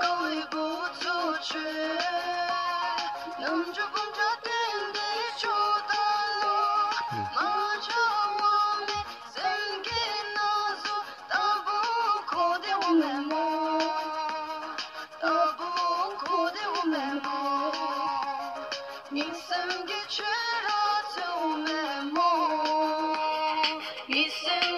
高一步出去，能就公着天地出的路，马着我们曾给那座大不哭的我们梦，大不哭的我们梦，你曾给却了就没梦，你曾